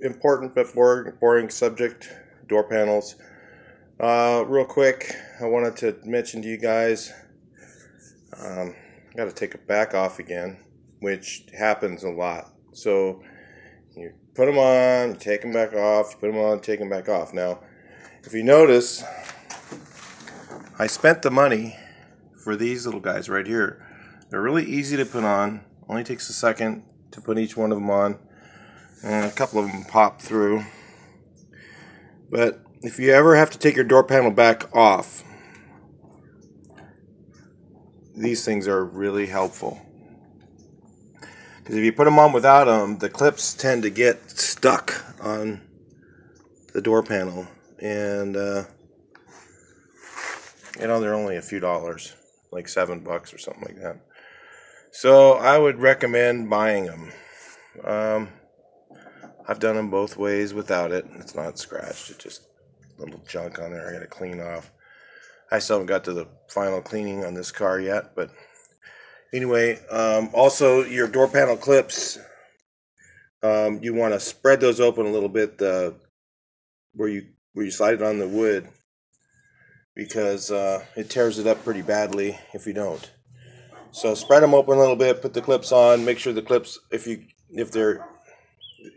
important but boring, boring subject door panels. Uh, real quick, I wanted to mention to you guys um, I got to take it back off again, which happens a lot. So you put them on, you take them back off, you put them on, take them back off. Now, if you notice, I spent the money for these little guys right here. They're really easy to put on. Only takes a second to put each one of them on. And a couple of them pop through. But if you ever have to take your door panel back off, these things are really helpful. Because if you put them on without them, the clips tend to get stuck on the door panel. And, uh, you know, they're only a few dollars, like seven bucks or something like that. So I would recommend buying them. Um, I've done them both ways without it. It's not scratched, it's just little junk on there I gotta clean off. I still haven't got to the final cleaning on this car yet, but anyway, um, also your door panel clips, um, you want to spread those open a little bit uh, where you where you slide it on the wood because uh, it tears it up pretty badly if you don't. So spread them open a little bit, put the clips on, make sure the clips if you if they're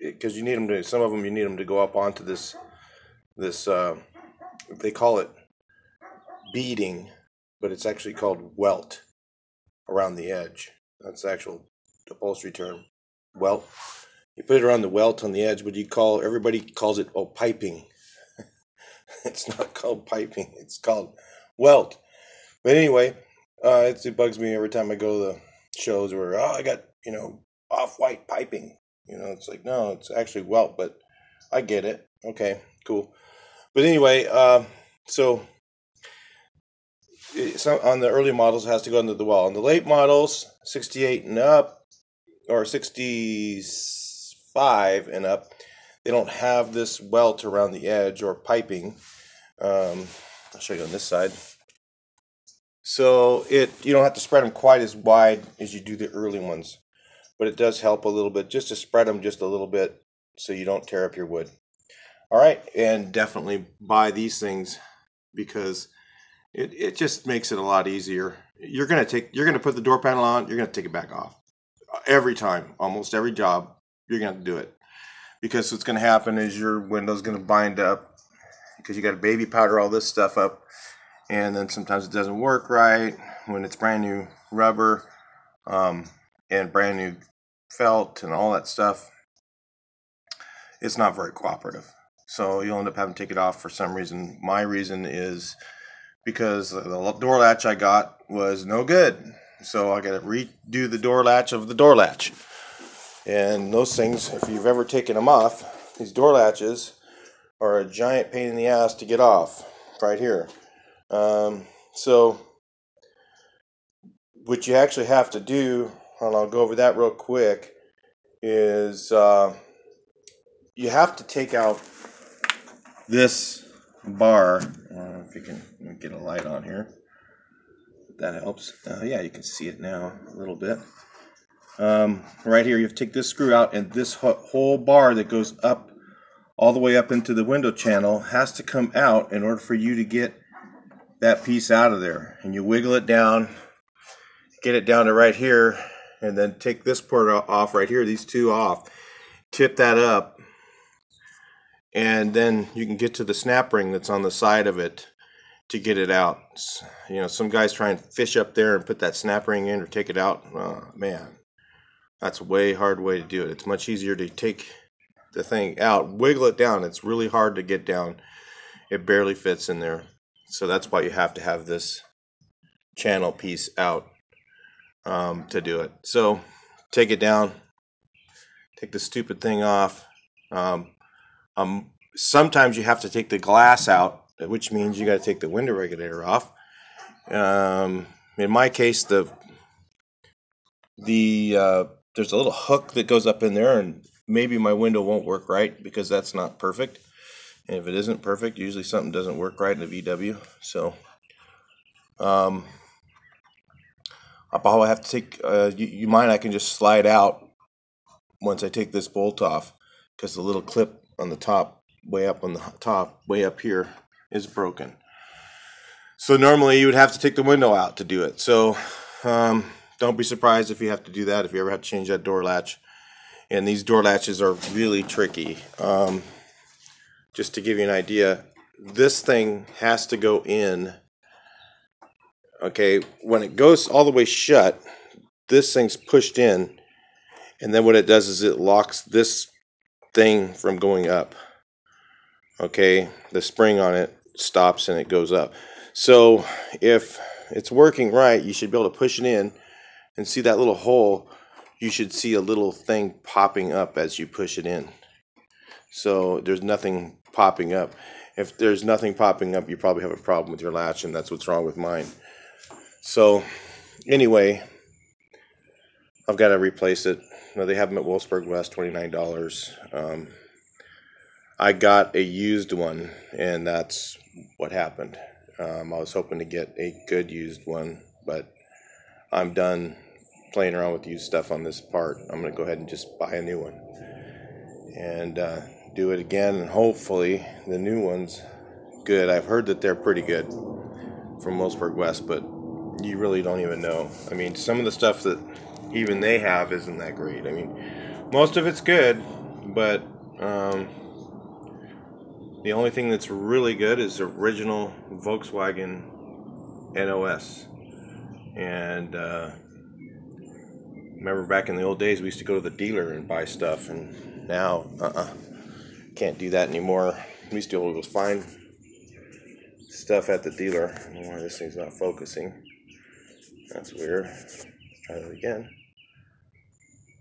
because you need them to some of them you need them to go up onto this this uh, they call it beading, but it's actually called welt around the edge. That's the actual upholstery term. Welt. You put it around the welt on the edge, but you call everybody calls it oh piping. it's not called piping. It's called welt. But anyway, uh, it bugs me every time I go to the shows where oh I got you know off white piping. You know, it's like no, it's actually welt, but I get it. Okay, cool. But anyway, uh, so on the early models it has to go under the welt. On the late models, 68 and up, or 65 and up, they don't have this welt around the edge or piping. Um, I'll show you on this side. So it you don't have to spread them quite as wide as you do the early ones, but it does help a little bit just to spread them just a little bit so you don't tear up your wood. All right, and definitely buy these things because it, it just makes it a lot easier. You're gonna take you're gonna put the door panel on, you're gonna take it back off. Every time, almost every job, you're gonna do it. Because what's gonna happen is your window's gonna bind up because you gotta baby powder all this stuff up and then sometimes it doesn't work right when it's brand new rubber um, and brand new felt and all that stuff. It's not very cooperative. So you'll end up having to take it off for some reason. My reason is because the door latch I got was no good. So I got to redo the door latch of the door latch. And those things, if you've ever taken them off, these door latches are a giant pain in the ass to get off right here. Um, so what you actually have to do, and I'll go over that real quick, is uh, you have to take out this bar. if you can get a light on here. That helps. Uh, yeah, you can see it now a little bit. Um, right here, you have to take this screw out, and this whole bar that goes up all the way up into the window channel has to come out in order for you to get that piece out of there. And you wiggle it down, get it down to right here, and then take this part off right here, these two off. Tip that up, and then you can get to the snap ring that's on the side of it to get it out. You know, some guys try and fish up there and put that snap ring in or take it out. Oh, man, that's a way hard way to do it. It's much easier to take the thing out, wiggle it down. It's really hard to get down. It barely fits in there. So that's why you have to have this channel piece out um, to do it. So take it down, take the stupid thing off. Um, um, sometimes you have to take the glass out, which means you got to take the window regulator off. Um, in my case, the the uh, there's a little hook that goes up in there, and maybe my window won't work right because that's not perfect. And if it isn't perfect, usually something doesn't work right in the VW. So, um, I'll probably have to take. Uh, you, you mind? I can just slide out once I take this bolt off because the little clip on the top, way up on the top, way up here, is broken. So normally you would have to take the window out to do it. So um, don't be surprised if you have to do that, if you ever have to change that door latch. And these door latches are really tricky. Um, just to give you an idea, this thing has to go in. Okay, when it goes all the way shut, this thing's pushed in. And then what it does is it locks this thing from going up. Okay, the spring on it stops and it goes up. So if it's working right, you should be able to push it in and see that little hole. You should see a little thing popping up as you push it in. So there's nothing popping up. If there's nothing popping up, you probably have a problem with your latch, and that's what's wrong with mine. So anyway, I've got to replace it. They have them at Wolfsburg West, $29. Um, I got a used one, and that's what happened. Um, I was hoping to get a good used one, but I'm done playing around with used stuff on this part. I'm going to go ahead and just buy a new one and uh, do it again, and hopefully the new one's good. I've heard that they're pretty good from Wolfsburg West, but you really don't even know. I mean, some of the stuff that even they have isn't that great. I mean, most of it's good, but um, the only thing that's really good is original Volkswagen NOS. And uh, remember back in the old days, we used to go to the dealer and buy stuff, and now, uh-uh, can't do that anymore. We used to be find stuff at the dealer. I don't know why this thing's not focusing. That's weird. Let's try that again.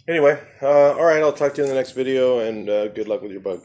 Anyway, uh, all right, I'll talk to you in the next video, and uh, good luck with your bug.